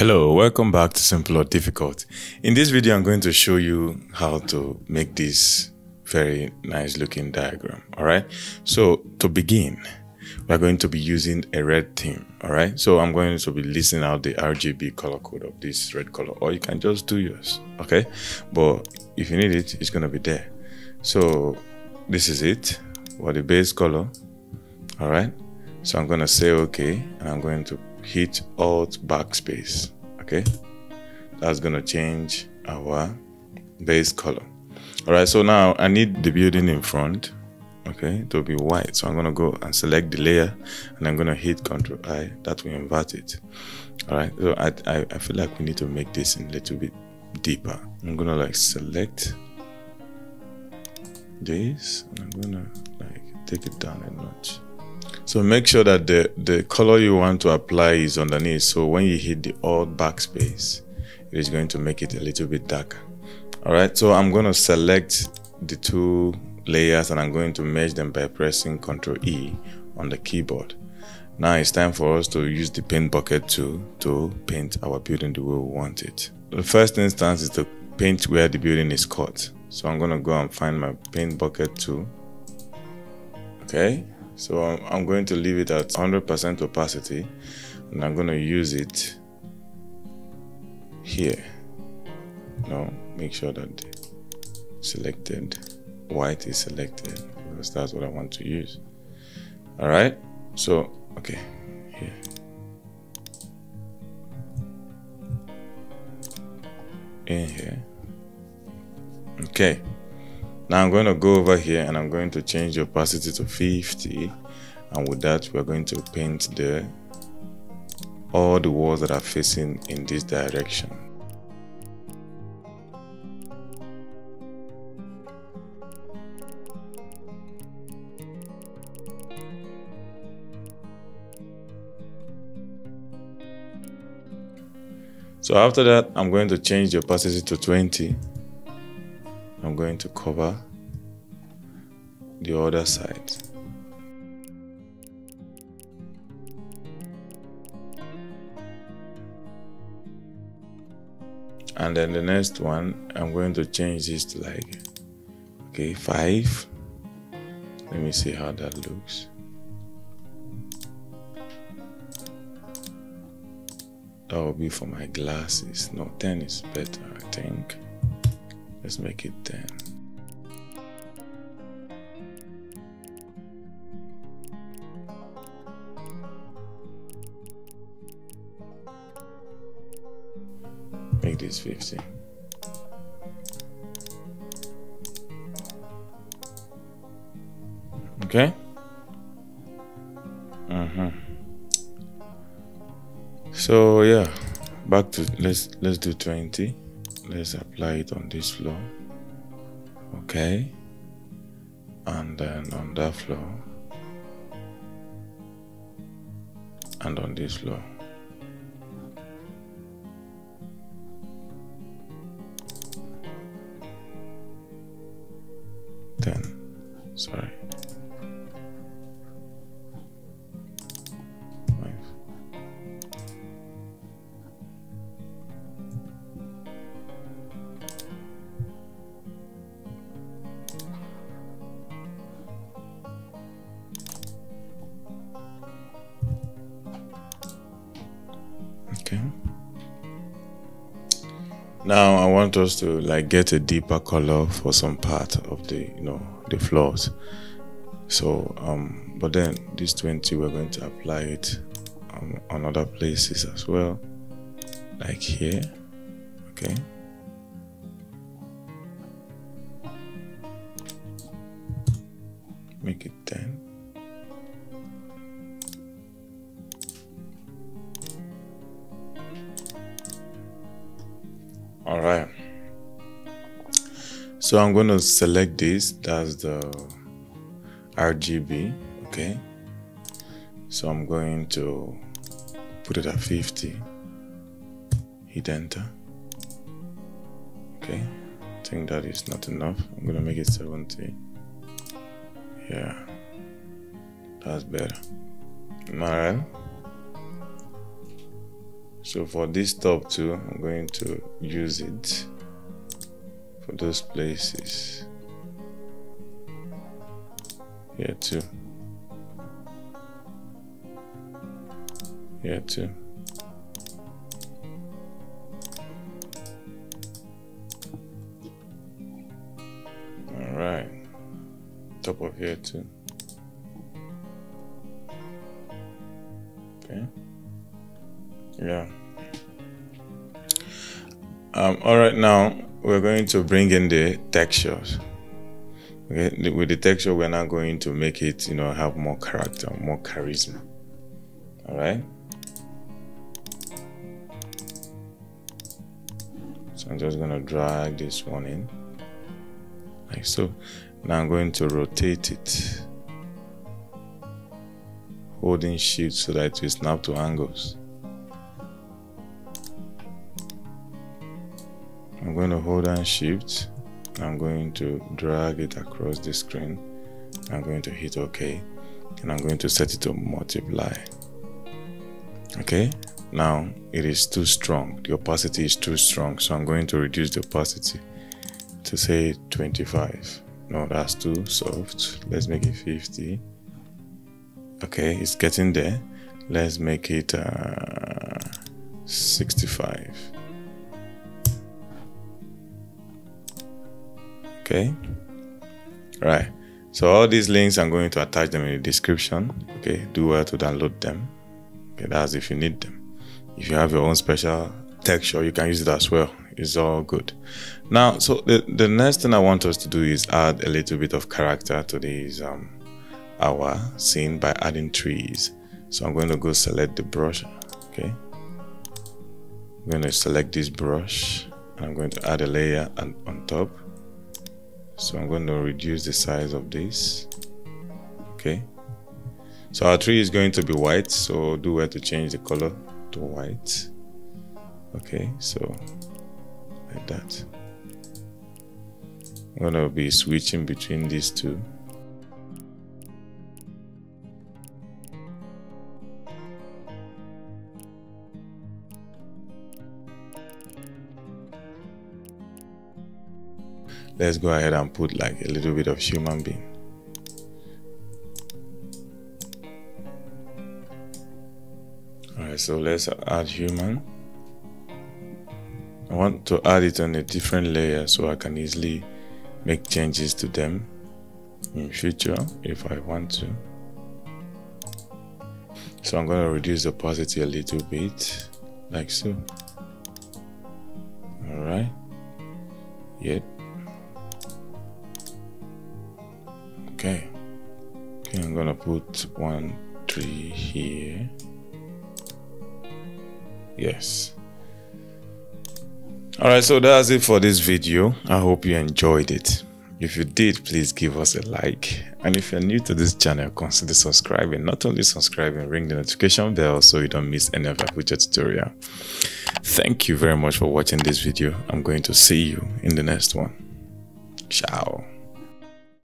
Hello, welcome back to Simple or Difficult. In this video, I'm going to show you how to make this very nice looking diagram. All right. So to begin, we're going to be using a red theme. All right. So I'm going to be listing out the RGB color code of this red color, or you can just do yours. Okay. But if you need it, it's going to be there. So this is it. for the base color. All right. So I'm going to say okay, and I'm going to hit Alt Backspace. Okay. That's to change our base color. All right, so now I need the building in front, okay, to be white. So I'm gonna go and select the layer and I'm gonna hit Control I, that will invert it. All right, so I, I, I feel like we need to make this a little bit deeper. I'm gonna like select this and I'm gonna like take it down a notch. So make sure that the, the color you want to apply is underneath. So when you hit the Alt backspace, it is going to make it a little bit darker. All right so i'm going to select the two layers and i'm going to merge them by pressing ctrl e on the keyboard. Now it's time for us to use the paint bucket tool to paint our building the way we want it. The first instance is to paint where the building is cut. So i'm going to go and find my paint bucket tool okay so i'm going to leave it at 100 percent opacity and i'm going to use it here. Now make sure that selected white is selected because that's what I want to use. All right so okay here. In here. Okay now I'm going to go over here and I'm going to change the opacity to 50 and with that we're going to paint the all the walls that are facing in this direction So after that, I'm going to change the opacity to 20. I'm going to cover the other side. And then the next one, I'm going to change this to like, okay, 5. Let me see how that looks. that will be for my glasses no 10 is better I think let's make it 10 make this 50 okay? Mm-hmm. So yeah back to let's let's do 20 let's apply it on this floor okay? And then on that floor and on this floor. Ten sorry now i want us to like get a deeper color for some part of the you know the floors. So um but then this 20 we're going to apply it um, on other places as well. Like here. Okay. Make it 10 so i'm going to select this that's the rgb okay? So i'm going to put it at 50 hit enter. Okay i think that is not enough. I'm going to make it 70 yeah that's better. Right? So for this top too i'm going to use it for those places. Here too. Here too. All right. Top of here too. Okay. Yeah um, all right now we're going to bring in the textures. Okay with the texture we're now going to make it you know have more character more charisma. All right? So i'm just going to drag this one in like so. Now i'm going to rotate it. Holding shift so that it will snap to angles I'm going to hold down shift. I'm going to drag it across the screen. I'm going to hit OK and I'm going to set it to multiply. Okay now it is too strong. The opacity is too strong so I'm going to reduce the opacity to say 25 no that's too soft. Let's make it 50 okay it's getting there. Let's make it uh, 65 okay. Right. So all these links i'm going to attach them in the description. Okay. Do well to download them. Okay. That's if you need them. If you have your own special texture you can use it as well. It's all good. Now so the, the next thing i want us to do is add a little bit of character to these um our scene by adding trees. So i'm going to go select the brush. Okay. I'm going to select this brush and i'm going to add a layer on, on top so I'm going to reduce the size of this. Okay. So our tree is going to be white so do where to change the color to white. Okay so like that. I'm going to be switching between these two let's go ahead and put like a little bit of human being. All right so let's add human. I want to add it on a different layer so I can easily make changes to them in future if I want to. So I'm going to reduce the opacity a little bit like so. All right. Yep okay. I'm gonna put one tree here. Yes. All right so that's it for this video. I hope you enjoyed it. If you did please give us a like. And if you're new to this channel consider subscribing. Not only subscribing ring the notification bell so you don't miss any of our future tutorial. Thank you very much for watching this video. I'm going to see you in the next one. Ciao